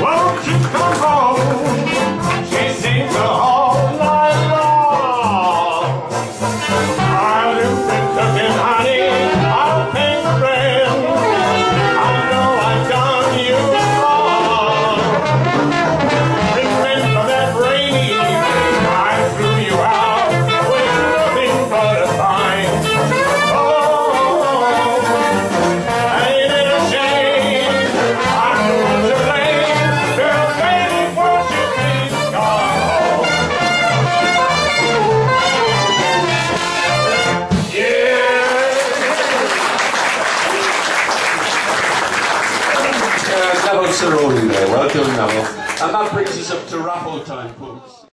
Walk Sir Rory there. Well done, Neville. And that brings us up to raffle time, folks.